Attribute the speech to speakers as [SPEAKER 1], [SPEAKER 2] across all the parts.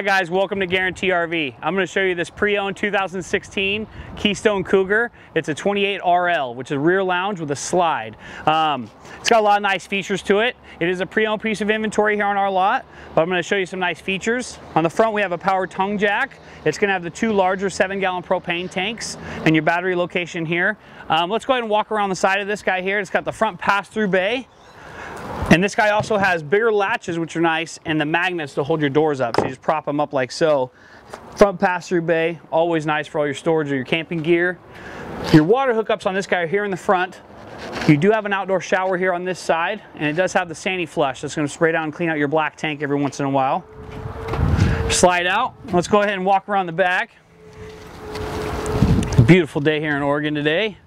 [SPEAKER 1] Hi guys, welcome to Guaranty RV. I'm going to show you this pre-owned 2016 Keystone Cougar. It's a 28 RL, which is rear lounge with a slide. Um, it's got a lot of nice features to it. It is a pre-owned piece of inventory here on our lot, but I'm going to show you some nice features. On the front we have a power tongue jack. It's going to have the two larger 7 gallon propane tanks and your battery location here. Um, let's go ahead and walk around the side of this guy here. It's got the front pass-through bay. And this guy also has bigger latches, which are nice, and the magnets to hold your doors up. So you just prop them up like so. Front pass-through bay, always nice for all your storage or your camping gear. Your water hookups on this guy are here in the front. You do have an outdoor shower here on this side, and it does have the Sani Flush. That's gonna spray down and clean out your black tank every once in a while. Slide out. Let's go ahead and walk around the back. Beautiful day here in Oregon today.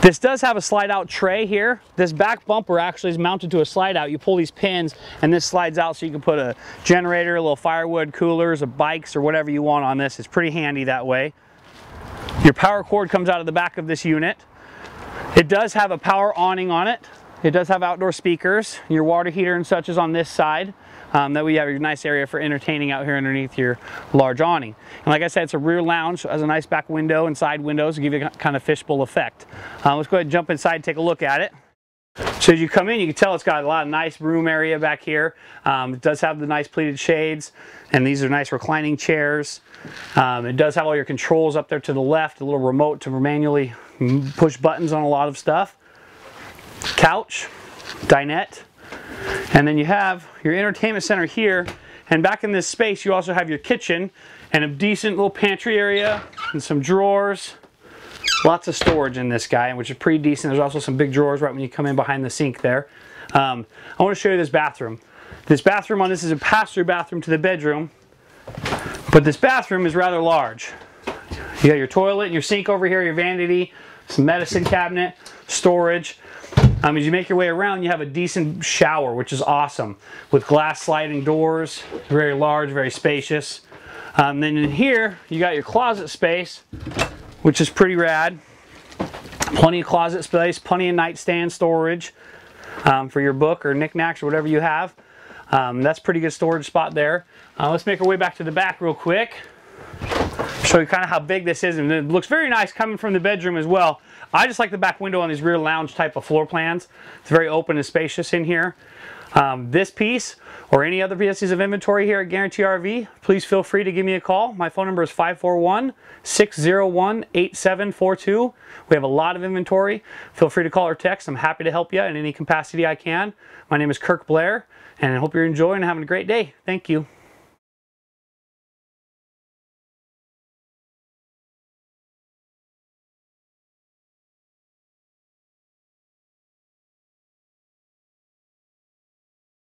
[SPEAKER 1] This does have a slide out tray here. This back bumper actually is mounted to a slide out. You pull these pins and this slides out so you can put a generator, a little firewood, coolers, or bikes or whatever you want on this. It's pretty handy that way. Your power cord comes out of the back of this unit. It does have a power awning on it. It does have outdoor speakers. Your water heater and such is on this side. Um, that we have a nice area for entertaining out here underneath your large awning. And like I said, it's a rear lounge, So it has a nice back window and side windows to give you a kind of fishbowl effect. Uh, let's go ahead and jump inside and take a look at it. So as you come in, you can tell it's got a lot of nice room area back here. Um, it does have the nice pleated shades, and these are nice reclining chairs. Um, it does have all your controls up there to the left, a little remote to manually push buttons on a lot of stuff. Couch, dinette, and then you have your entertainment center here. And back in this space, you also have your kitchen and a decent little pantry area and some drawers. Lots of storage in this guy, which is pretty decent. There's also some big drawers right when you come in behind the sink there. Um, I want to show you this bathroom. This bathroom on this is a pass-through bathroom to the bedroom, but this bathroom is rather large. You got your toilet your sink over here, your vanity, some medicine cabinet, storage. Um, as you make your way around, you have a decent shower, which is awesome, with glass sliding doors, very large, very spacious. Um, then in here, you got your closet space, which is pretty rad. Plenty of closet space, plenty of nightstand storage um, for your book or knickknacks or whatever you have. Um, that's pretty good storage spot there. Uh, let's make our way back to the back real quick. Show you kind of how big this is, and it looks very nice coming from the bedroom as well. I just like the back window on these rear lounge type of floor plans. It's very open and spacious in here. Um, this piece or any other pieces of inventory here at Guaranty RV, please feel free to give me a call. My phone number is 541-601-8742. We have a lot of inventory. Feel free to call or text. I'm happy to help you in any capacity I can. My name is Kirk Blair, and I hope you're enjoying and having a great day. Thank you.